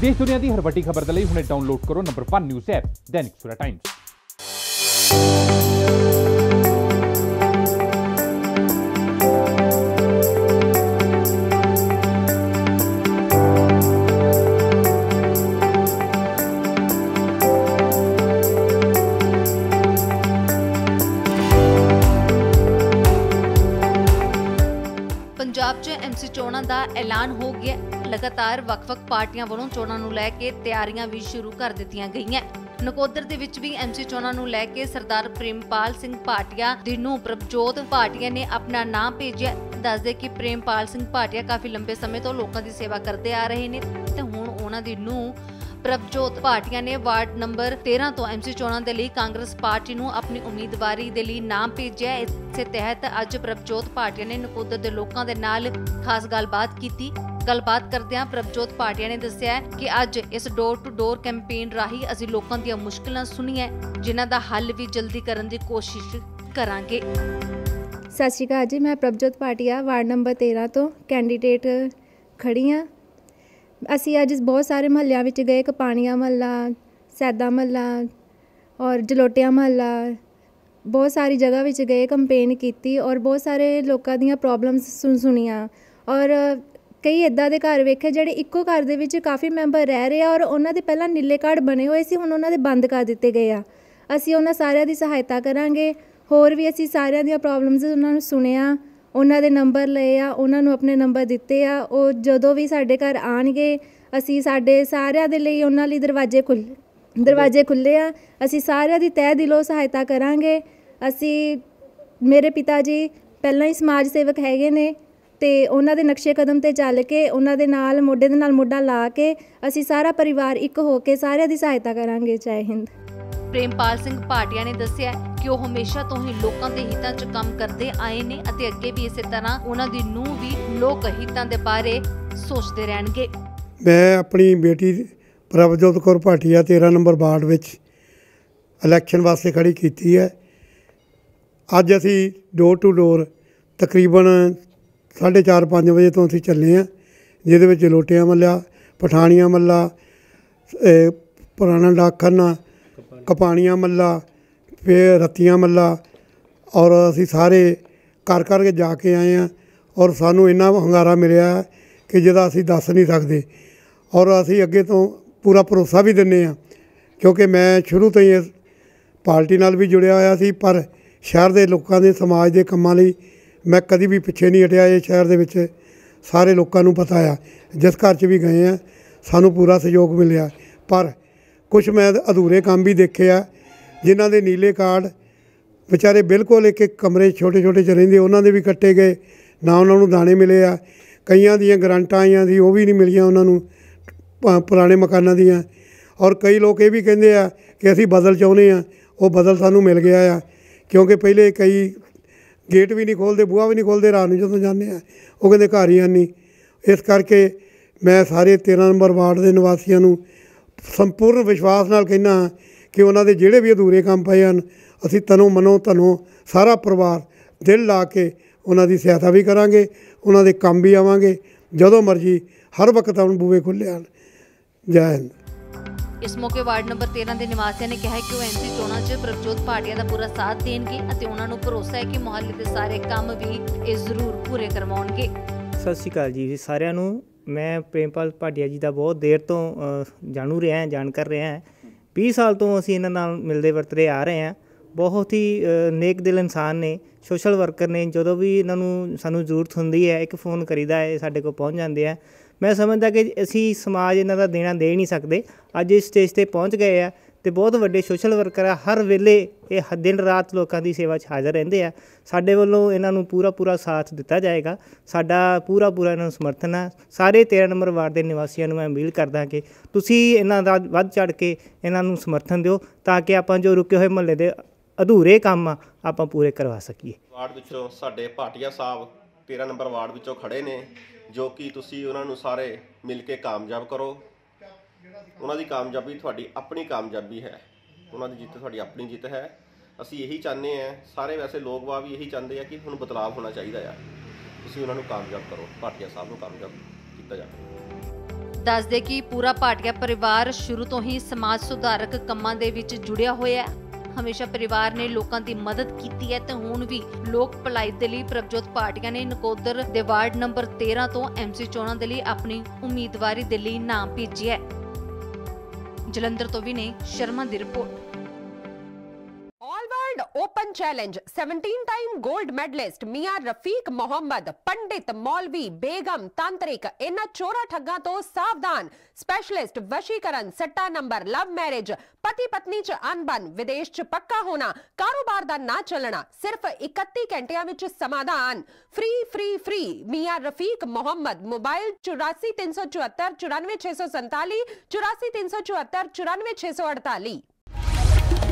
ਦੇਸ਼ ਦੁਨੀਆ ਦੀ ਹਰ ਵੱਡੀ ਖਬਰ ਦੇ ਲਈ ਹੁਣੇ ਡਾਊਨਲੋਡ ਕਰੋ ਨੰਬਰ 1 ਨਿਊਜ਼ ਐਪ ਦੈਨਿਕ ਸੂਰਾ ਟਾਈਮਜ਼। ਪੰਜਾਬ 'ਚ ਐਮਸੀ ਚੋਣਾਂ ਦਾ ਐਲਾਨ ਹੋ ਗਿਆ। ਲਗਾਤਾਰ ਵੱਖ-ਵੱਖ ਪਾਰਟੀਆਂ ਵੱਲੋਂ ਚੋਣਾਂ ਨੂੰ ਲੈ ਕੇ ਤਿਆਰੀਆਂ ਵੀ ਸ਼ੁਰੂ ਕਰ ਦਿੱਤੀਆਂ ਗਈਆਂ। ਨਕੋਦਰ ਦੇ ਵਿੱਚ ਵੀ ਐਮਸੀ ਚੋਣਾਂ ਨੂੰ ਲੈ ਕੇ ਸਰਦਾਰ ਪ੍ਰੇਮਪਾਲ ਸਿੰਘ ਭਾਟੀਆ ਦੀ ਨੂੰ ਪ੍ਰਭਜੋਤ ਭਾਟੀਆ ਨੇ ਆਪਣਾ ਨਾਮ ਭੇਜਿਆ। ਦੱਸਦੇ ਕਿ ਪ੍ਰੇਮਪਾਲ ਸਿੰਘ ਭਾਟੀਆ ਕਾਫੀ ਲੰਬੇ ਸਮੇਂ ਤੋਂ ਲੋਕਾਂ ਦੀ ਸੇਵਾ ਕਰਦੇ ਆ ਰਹੇ ਨੇ ਤੇ ਹੁਣ ਉਹਨਾਂ ਦੀ ਨੂੰ ਪ੍ਰਭਜੋਤ ਭਾਟੀਆ ਨੇ ਵਾਰਡ ਨੰਬਰ 13 ਤੋਂ ਐਮਸੀ ਚੋਣਾਂ ਦੇ ਲਈ ਕਾਂਗਰਸ ਪਾਰਟੀ ਨੂੰ ਆਪਣੀ ਉਮੀਦਵਾਰੀ ਦੇ ਲਈ ਨਾਮ ਭੇਜਿਆ। ਹੈ। ਇਸੇ ਤਹਿਤ ਅੱਜ ਪ੍ਰਭਜੋਤ ਭਾਟੀਆ ਨੇ ਨਕੋਦਰ ਦੇ ਲੋਕਾਂ ਦੇ ਨਾਲ ਖਾਸ ਗੱਲਬਾਤ ਕੀਤੀ। ਗੱਲਬਾਤ ਕਰਦਿਆਂ ਪ੍ਰਭਜੋਤ ਭਾਟੀਆ ਨੇ ਦੱਸਿਆ ਕਿ ਅੱਜ ਇਸ ਡੋਰ ਟੂ ਡੋਰ ਕੈਂਪੇਨ ਰਾਹੀਂ ਅਸੀਂ ਲੋਕਾਂ ਦੀਆਂ ਮੁਸ਼ਕਲਾਂ ਸੁਣੀਆਂ, ਜਿਨ੍ਹਾਂ ਦਾ ਹੱਲ ਵੀ ਜਲਦੀ ਕਰਨ ਦੀ ਕੋਸ਼ਿਸ਼ ਕਰਾਂਗੇ। ਸਤਿ ਸ਼੍ਰੀ ਅਕਾਲ ਜੀ, ਮੈਂ ਪ੍ਰਭਜੋਤ ਪਾਟਿਆ, ਵਾਰਡ ਨੰਬਰ 13 ਤੋਂ ਕੈਂਡੀਡੇਟ ਖੜੀ ਆ ਅਸੀਂ ਅੱਜ ਬਹੁਤ ਸਾਰੇ ਮਹੱਲਿਆਂ ਵਿੱਚ ਗਏ ਕਪਾਣੀਆਂ ਮਹੱਲਾ, ਸੈਦਾ ਮਹੱਲਾ ਔਰ ਜਲੋਟਿਆ ਮਹੱਲਾ। ਬਹੁਤ ਸਾਰੀ ਜਗ੍ਹਾ ਵਿੱਚ ਗਏ, ਕੰਪੇਨ ਕੀਤੀ ਔਰ ਬਹੁਤ ਸਾਰੇ ਲੋਕਾਂ ਦੀਆਂ ਪ੍ਰੋਬਲਮਸ ਸੁਣ ਸੁਣੀਆਂ। ਔਰ ਕਈ ਇਦਾਂ ਦੇ ਘਰ ਵੇਖੇ ਜਿਹੜੇ ਇੱਕੋ ਘਰ ਦੇ ਵਿੱਚ ਕਾਫੀ ਮੈਂਬਰ ਰਹਿ ਰਹੇ ਆ ਔਰ ਉਹਨਾਂ ਦੇ ਪਹਿਲਾਂ ਨੀਲੇ ਕਾਰਡ ਬਣੇ ਹੋਏ ਸੀ, ਹੁਣ ਉਹਨਾਂ ਦੇ ਬੰਦ ਕਰ ਦਿੱਤੇ ਗਏ ਆ। ਅਸੀਂ ਉਹਨਾਂ ਸਾਰਿਆਂ ਦੀ ਸਹਾਇਤਾ ਕਰਾਂਗੇ। ਹੋਰ ਵੀ ਅਸੀਂ ਸਾਰਿਆਂ ਦੀਆਂ ਪ੍ਰੋਬਲਮਸ ਉਹਨਾਂ ਨੂੰ ਸੁਣਿਆ। ਉਹਨਾਂ ਦੇ ਨੰਬਰ ਲਏ ਆ, ਉਹਨਾਂ ਨੂੰ ਆਪਣੇ ਨੰਬਰ ਦਿੱਤੇ ਆ, ਉਹ ਜਦੋਂ ਵੀ ਸਾਡੇ ਘਰ ਆਣਗੇ, ਅਸੀਂ ਸਾਡੇ ਸਾਰਿਆਂ ਦੇ ਲਈ ਉਹਨਾਂ ਲਈ ਦਰਵਾਜ਼ੇ ਖੁੱਲ, ਦਰਵਾਜ਼ੇ ਖੁੱਲੇ ਆ, ਅਸੀਂ ਸਾਰਿਆਂ ਦੀ ਤਹਿ ਦਿਲੋਂ ਸਹਾਇਤਾ ਕਰਾਂਗੇ। ਅਸੀਂ, ਮੇਰੇ ਪਿਤਾ ਜੀ ਪਹਿਲਾਂ ਹੀ ਸਮਾਜ ਸੇਵਕ ਹੈਗੇ ਨੇ ਤੇ ਉਹਨਾਂ ਦੇ ਨਕਸ਼ੇ ਕਦਮ ਤੇ ਚੱਲ ਕੇ, ਉਹਨਾਂ ਦੇ ਨਾਲ, ਮੋਢੇ ਦੇ ਨਾਲ ਮੋਢਾ ਲਾ ਕੇ, ਅਸੀਂ ਸਾਰਾ ਪਰਿਵਾਰ ਇੱਕ ਹੋ ਕੇ ਸਾਰਿਆਂ ਦੀ ਸਹਾਇਤਾ ਕਰਾਂਗੇ, ਜੈ ਹਿੰਦ। ਪ੍ਰੇਮਪਾਲ ਸਿੰਘ ਭਾਟੀਆ ਨੇ ਦੱਸਿਆ ਕਿ ਉਹ ਹਮੇਸ਼ਾ ਤੋਂ ਹੀ ਲੋਕਾਂ ਦੇ ਹਿੱਤਾਂ 'ਚ ਕੰਮ ਕਰਦੇ ਆਏ ਨੇ ਅਤੇ ਅੱਗੇ ਵੀ ਇਸੇ ਤਰ੍ਹਾਂ ਉਹਨਾਂ ਦੀ ਨੂੰ ਵੀ ਲੋਕ ਹਿੱਤਾਂ ਦੇ ਬਾਰੇ ਸੋਚਦੇ ਰਹਿਣਗੇ। ਮੈਂ ਆਪਣੀ ਬੇਟੀ ਪ੍ਰਭਜੋਤ ਕੌਰ ਭਾਟੀਆ 13 ਨੰਬਰ ਵਾਰਡ ਵਿੱਚ ਇਲੈਕਸ਼ਨ ਵਾਸਤੇ ਖੜੀ ਕੀਤੀ ਹੈ। ਅੱਜ ਅਸੀਂ ਡੋਰ ਟੂ ਡੋਰ ਤਕਰੀਬਨ 4:30 5 ਵਜੇ ਤੋਂ ਅਸੀਂ ਚੱਲੇ ਹਾਂ, ਜਿਹਦੇ ਵਿੱਚ ਲੋਟਿਆਂ ਮੱਲਾ, ਪਠਾਣੀਆਂ ਮੱਲਾ ਪੁਰਾਣਾ ਡਾਕਖਾਨਾ ਕਪਾਣੀਆਂ ਮੱਲਾ, ਫਿਰ ਰਤੀਆਂ ਮੱਲਾ ਔਰ ਅਸੀਂ ਸਾਰੇ ਘਰ ਘਰ ਕੇ ਜਾ ਕੇ ਆਏ ਹਾਂ ਔਰ ਸਾਨੂੰ ਇੰਨਾ ਹੰਗਾਰਾ ਮਿਲਿਆ ਹੈ ਕਿ ਜਿਹਦਾ ਅਸੀਂ ਦੱਸ ਨਹੀਂ ਸਕਦੇ ਔਰ ਅਸੀਂ ਅੱਗੇ ਤੋਂ ਪੂਰਾ ਭਰੋਸਾ ਵੀ ਦਿੰਨੇ ਆ ਕਿਉਂਕਿ ਮੈਂ ਸ਼ੁਰੂ ਤੋਂ ਹੀ ਇਸ ਪਾਰਟੀ ਨਾਲ ਵੀ ਜੁੜਿਆ ਹੋਇਆ ਸੀ ਪਰ ਸ਼ਹਿਰ ਦੇ ਲੋਕਾਂ ਦੇ ਸਮਾਜ ਦੇ ਕੰਮਾਂ ਲਈ ਮੈਂ ਕਦੀ ਵੀ ਪਿੱਛੇ ਨਹੀਂ ਹਟਿਆ ਇਹ ਸ਼ਹਿਰ ਦੇ ਵਿੱਚ ਸਾਰੇ ਲੋਕਾਂ ਨੂੰ ਪਤਾ ਆ ਜਿਸ ਘਰ 'ਚ ਵੀ ਗਏ ਆ ਸਾਨੂੰ ਪੂਰਾ ਸਹਿਯੋਗ ਮਿਲਿਆ ਪਰ ਕੁਝ ਮੈਂ ਅਧੂਰੇ ਕੰਮ ਵੀ ਦੇਖੇ ਆ, ਜਿਨ੍ਹਾਂ ਦੇ ਨੀਲੇ ਕਾਰਡ ਵਿਚਾਰੇ ਬਿਲਕੁਲ ਇੱਕ ਇੱਕ ਕਮਰੇ ਛੋਟੇ ਛੋਟੇ 'ਚ ਰਹਿੰਦੇ, ਉਹਨਾਂ ਦੇ ਵੀ ਕੱਟੇ ਗਏ, ਨਾ ਉਹਨਾਂ ਨੂੰ ਦਾਣੇ ਮਿਲੇ ਆ। ਕਈਆਂ ਦੀਆਂ ਗਰੰਟਾਂ ਆਈਆਂ ਸੀ, ਉਹ ਵੀ ਨਹੀਂ ਮਿਲੀਆਂ ਉਹਨਾਂ ਨੂੰ ਪੁਰਾਣੇ ਮਕਾਨਾਂ ਦੀਆਂ। ਔਰ ਕਈ ਲੋਕ ਇਹ ਵੀ ਕਹਿੰਦੇ ਆ ਕਿ ਅਸੀਂ ਬਦਲ ਚਾਹੁੰਦੇ ਆ, ਉਹ ਬਦਲ ਸਾਨੂੰ ਮਿਲ ਗਿਆ ਆ। ਕਿਉਂਕਿ ਪਹਿਲੇ ਕਈ ਗੇਟ ਵੀ ਨਹੀਂ ਖੋਲਦੇ, ਬੂਹਾ ਵੀ ਨਹੀਂ ਖੋਲਦੇ, ਰਾਤ ਨੂੰ ਜਦੋਂ ਜਾਂਦੇ ਆ, ਉਹ ਕਹਿੰਦੇ ਘਰ ਹੀ ਨਹੀਂ। ਇਸ ਕਰਕੇ ਮੈਂ ਸਾਰੇ 13 ਨੰਬਰ ਵਾਰਡ ਦੇ ਨਿਵਾਸੀਆਂ ਨੂੰ ਸੰਪੂਰਨ ਵਿਸ਼ਵਾਸ ਨਾਲ ਕਹਿਣਾ ਕਿ ਉਹਨਾਂ ਦੇ ਜਿਹੜੇ ਵੀ ਅਧੂਰੇ ਕੰਮ ਪਏ ਹਨ ਅਸੀਂ ਤਨੋਂ ਮਨੋਂ ਧਨੋਂ ਸਾਰਾ ਪਰਿਵਾਰ ਦਿਲ ਲਾ ਕੇ ਉਹਨਾਂ ਦੀ ਸਹਾਇਤਾ ਵੀ ਕਰਾਂਗੇ ਉਹਨਾਂ ਦੇ ਕੰਮ ਵੀ ਆਵਾਂਗੇ ਜਦੋਂ ਮਰਜ਼ੀ ਹਰ ਵਕਤ ਆਉਣ ਬੂਵੇ ਖੁੱਲ੍ਹੇ ਹਨ। ਜੈ ਹਿੰਦ। ਇਸ ਮੌਕੇ ਵਾਰਡ ਨੰਬਰ 13 ਦੇ ਨਿਵਾਸੀਆਂ ਨੇ ਕਿਹਾ ਕਿ ਉਹ ਐਮਸੀ ਚੋਣਾਂ 'ਚ ਪ੍ਰਭਜੋਤ ਭਾਟੀਆ ਦਾ ਪੂਰਾ ਸਾਥ ਦੇਣਗੇ ਅਤੇ ਉਹਨਾਂ ਨੂੰ ਭਰੋਸਾ ਹੈ ਕਿ ਮੁਹੱਲੇ ਦੇ ਸਾਰੇ ਕੰਮ ਵੀ ਇਹ ਜ਼ਰੂਰ ਪੂਰੇ ਕਰਵਾਉਣਗੇ। ਸਤਿ ਸ਼੍ਰੀ ਅਕਾਲ ਜੀ ਸਾਰਿਆਂ ਨੂੰ ਮੈਂ ਪ੍ਰੇਮਪਾਲ ਭਾਟੀਆ ਜੀ ਦਾ ਬਹੁਤ ਦੇਰ ਤੋਂ ਜਾਣੂ ਰਿਹਾ ਹਾਂ ਜਾਣਕਾਰ ਰਿਹਾ ਹਾਂ। 20 ਸਾਲ ਤੋਂ ਅਸੀਂ ਇਹਨਾਂ ਨਾਲ ਮਿਲਦੇ ਵਰਤਦੇ ਆ ਰਹੇ ਹਾਂ। ਬਹੁਤ ਹੀ ਨੇਕ ਦਿਲ ਇਨਸਾਨ ਨੇ, ਸੋਸ਼ਲ ਵਰਕਰ ਨੇ, ਜਦੋਂ ਵੀ ਇਹਨਾਂ ਨੂੰ ਸਾਨੂੰ ਜ਼ਰੂਰਤ ਹੁੰਦੀ ਹੈ, ਇੱਕ ਫੋਨ ਕਰੀਦਾ ਹੈ, ਸਾਡੇ ਕੋਲ ਪਹੁੰਚ ਜਾਂਦੇ ਆ। ਮੈਂ ਸਮਝਦਾ ਕਿ ਅਸੀਂ ਸਮਾਜ ਇਹਨਾਂ ਦਾ ਦੇਣਾ ਦੇ ਨਹੀਂ ਸਕਦੇ। ਅੱਜ ਇਸ ਸਟੇਜ ਤੇ ਪਹੁੰਚ ਗਏ ਆ। ਤੇ ਬਹੁਤ ਵੱਡੇ ਸੋਸ਼ਲ ਵਰਕਰ ਆ, ਹਰ ਵੇਲੇ ਇਹ ਦਿਨ ਰਾਤ ਲੋਕਾਂ ਦੀ ਸੇਵਾ 'ਚ ਹਾਜ਼ਰ ਰਹਿੰਦੇ ਆ। ਸਾਡੇ ਵੱਲੋਂ ਇਹਨਾਂ ਨੂੰ ਪੂਰਾ ਪੂਰਾ ਸਾਥ ਦਿੱਤਾ ਜਾਏਗਾ। ਸਾਡਾ ਪੂਰਾ ਪੂਰਾ ਇਹਨਾਂ ਨੂੰ ਸਮਰਥਨ ਆ। ਸਾਰੇ 13 ਨੰਬਰ ਵਾਰਡ ਦੇ ਨਿਵਾਸੀਆਂ ਨੂੰ ਮੈਂ ਅਪੀਲ ਕਰਦਾ ਕਿ ਤੁਸੀਂ ਇਹਨਾਂ ਦਾ ਵੱਧ ਚੜ ਕੇ ਇਹਨਾਂ ਨੂੰ ਸਮਰਥਨ ਦਿਓ ਤਾਂ ਕਿ ਆਪਾਂ ਜੋ ਰੁਕੇ ਹੋਏ ਮਹੱਲੇ ਦੇ ਅਧੂਰੇ ਕੰਮ ਆ, ਆਪਾਂ ਪੂਰੇ ਕਰਵਾ ਸਕੀਏ। ਵਾਰਡ ਵਿੱਚੋਂ ਸਾਡੇ ਭਾਟੀਆ ਸਾਹਿਬ 13 ਨੰਬਰ ਵਾਰਡ ਵਿੱਚੋਂ ਖੜੇ ਨੇ, ਜੋ ਕਿ ਤੁਸੀਂ ਉਹਨਾਂ ਨੂੰ ਸਾਰੇ ਮਿਲ ਕੇ ਕਾਮਯਾਬ ਕਰੋ। ਉਹਨਾਂ ਦੀ ਕਾਮਯਾਬੀ ਤੁਹਾਡੀ ਆਪਣੀ ਕਾਮਯਾਬੀ ਹੈ। ਉਹਨਾਂ ਦੀ ਜਿੱਤ ਤੁਹਾਡੀ ਆਪਣੀ ਜਿੱਤ ਹੈ। ਅਸੀਂ ਇਹੀ ਚਾਹੁੰਦੇ ਆ ਸਾਰੇ ਵੈਸੇ ਲੋਕ ਵਾ ਵੀ ਇਹੀ ਚਾਹੁੰਦੇ ਆ ਕਿ ਹੁਣ ਬਦਲਾਅ ਹੋਣਾ ਚਾਹੀਦਾ ਆ। ਤੁਸੀਂ ਉਹਨਾਂ ਨੂੰ ਕਾਮਯਾਬ ਕਰੋ ਭਾਟੀਆ ਸਾਹਿਬ ਨੂੰ ਕਾਮਯਾਬ ਕੀਤਾ ਜਾਵੇ। ਦੱਸਦੇ ਕਿ ਪੂਰਾ ਭਾਟੀਆ ਪਰਿਵਾਰ ਸ਼ੁਰੂ ਤੋਂ ਹੀ ਸਮਾਜ ਸੁਧਾਰਕ ਕੰਮਾਂ ਦੇ ਵਿੱਚ ਜੁੜਿਆ ਹੋਇਆ ਹੈ। ਹਮੇਸ਼ਾ ਪਰਿਵਾਰ ਨੇ ਲੋਕਾਂ ਦੀ ਮਦਦ ਕੀਤੀ ਹੈ ਤੇ ਹੁਣ ਵੀ ਲੋਕ ਭਲਾਈ ਦੇ ਲਈ ਪ੍ਰਭਜੋਤ ਭਾਟੀਆ ਨੇ ਨਕੋਦਰ ਦੇ ਵਾਰਡ ਨੰਬਰ 13 ਤੋਂ ਐਮਸੀ ਚੋਣਾਂ ਦੇ ਲਈ ਆਪਣੀ ਉਮੀਦਵਾਰੀ ਦੇ ਲਈ ਨਾਮ ਭੇਜਿਆ ਹੈ। ਜਲੰਧਰ ਤੋਂ ਵੀ ਨੇ ਸ਼ਰਮਾ ਦੀ report. Open challenge 17 time gold medalist Mian Rafiq Mohammad पंडित मौलवी बेगम तांत्रिक इन चोरा ठगा तो सावधान स्पेशलिस्ट वशीकरण सट्टा नंबर लव मैरिज पति पत्नी च अनबन विदेश च पक्का होना कारोबार दा ना चलना सिर्फ़ 31 ਘੰਟਿਆਂ विच समाधान free free free Mian Rafiq Mohammad mobile 8434949647 8434949648